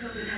something